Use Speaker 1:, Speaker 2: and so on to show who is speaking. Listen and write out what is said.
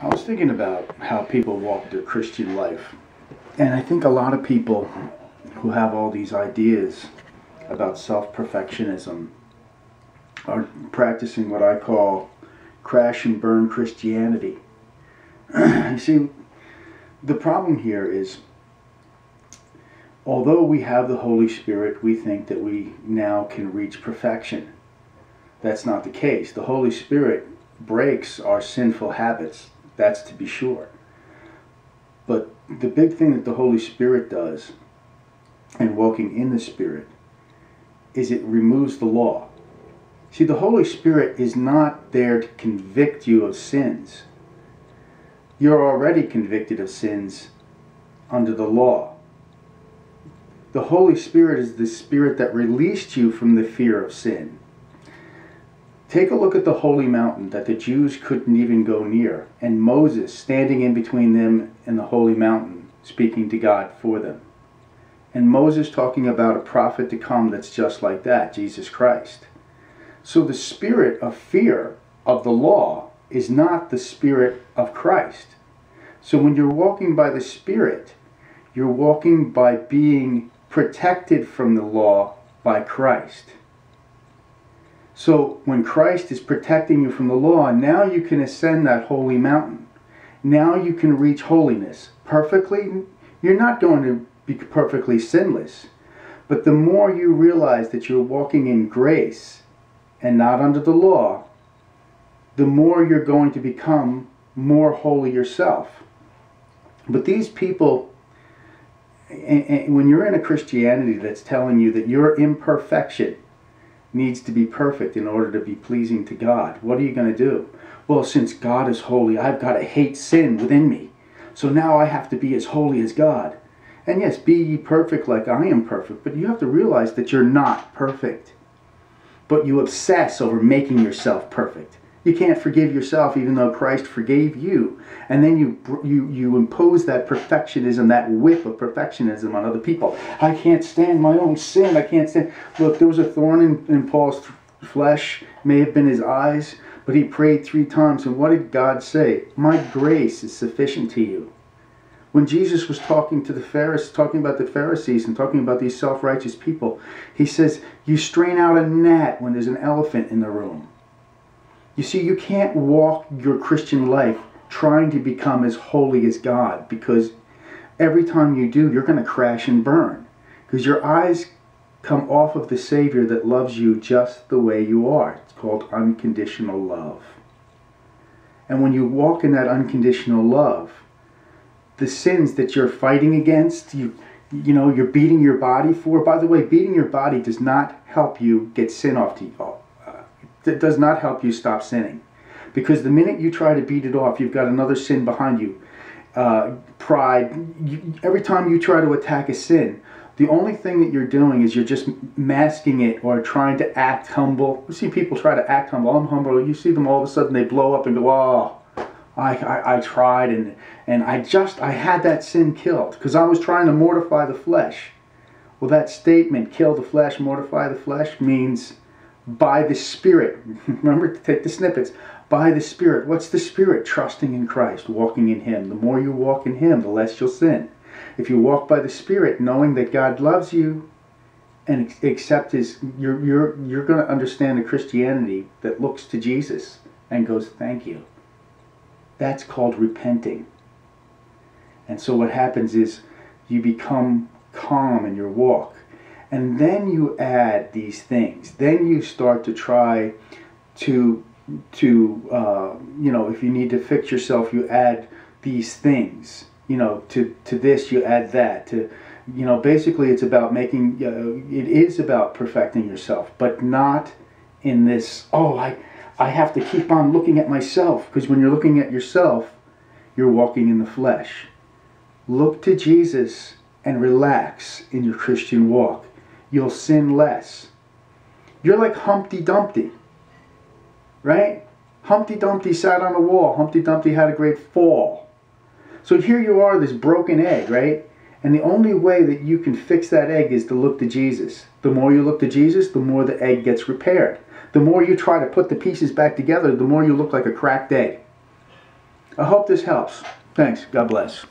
Speaker 1: I was thinking about how people walk their Christian life. And I think a lot of people who have all these ideas about self perfectionism are practicing what I call crash and burn Christianity. you see, the problem here is although we have the Holy Spirit, we think that we now can reach perfection. That's not the case. The Holy Spirit breaks our sinful habits, that's to be sure. But the big thing that the Holy Spirit does, and walking in the Spirit, is it removes the law. See, the Holy Spirit is not there to convict you of sins. You're already convicted of sins under the law. The Holy Spirit is the Spirit that released you from the fear of sin. Take a look at the holy mountain that the Jews couldn't even go near, and Moses standing in between them and the holy mountain, speaking to God for them. And Moses talking about a prophet to come that's just like that, Jesus Christ. So the spirit of fear of the law is not the spirit of Christ. So when you're walking by the Spirit, you're walking by being protected from the law by Christ. So when Christ is protecting you from the law, now you can ascend that holy mountain. Now you can reach holiness. Perfectly, you're not going to be perfectly sinless. But the more you realize that you're walking in grace and not under the law, the more you're going to become more holy yourself. But these people, and, and when you're in a Christianity that's telling you that your imperfection needs to be perfect in order to be pleasing to God. What are you going to do? Well, since God is holy, I've got to hate sin within me. So now I have to be as holy as God. And yes, be ye perfect like I am perfect, but you have to realize that you're not perfect. But you obsess over making yourself perfect. You can't forgive yourself even though Christ forgave you. And then you, you, you impose that perfectionism, that whip of perfectionism on other people. I can't stand my own sin. I can't stand. Look, there was a thorn in, in Paul's flesh, may have been his eyes, but he prayed three times. And what did God say? My grace is sufficient to you. When Jesus was talking to the Pharisees, talking about the Pharisees and talking about these self-righteous people, he says, you strain out a gnat when there's an elephant in the room. You see, you can't walk your Christian life trying to become as holy as God because every time you do, you're going to crash and burn because your eyes come off of the Savior that loves you just the way you are. It's called unconditional love. And when you walk in that unconditional love, the sins that you're fighting against, you you know, you're beating your body for. By the way, beating your body does not help you get sin off to, that does not help you stop sinning. Because the minute you try to beat it off, you've got another sin behind you. Uh, pride. You, every time you try to attack a sin, the only thing that you're doing is you're just masking it or trying to act humble. You see people try to act humble. I'm humble. You see them all of a sudden they blow up and go, oh, I, I, I tried and, and I just, I had that sin killed because I was trying to mortify the flesh. Well, that statement, kill the flesh, mortify the flesh, means by the Spirit. Remember to take the snippets. By the Spirit. What's the Spirit? Trusting in Christ, walking in Him. The more you walk in Him, the less you'll sin. If you walk by the Spirit, knowing that God loves you and accept His, you're, you're, you're going to understand a Christianity that looks to Jesus and goes, Thank you. That's called repenting. And so what happens is you become calm in your walk and then you add these things. Then you start to try to to uh, you know if you need to fix yourself you add these things. You know to to this you add that. To you know basically it's about making uh, it is about perfecting yourself but not in this oh i i have to keep on looking at myself. Because when you're looking at yourself you're walking in the flesh. Look to jesus and relax in your christian walk you'll sin less. You're like Humpty Dumpty, right? Humpty Dumpty sat on a wall. Humpty Dumpty had a great fall. So here you are, this broken egg, right? And the only way that you can fix that egg is to look to Jesus. The more you look to Jesus, the more the egg gets repaired. The more you try to put the pieces back together, the more you look like a cracked egg. I hope this helps. Thanks. God bless.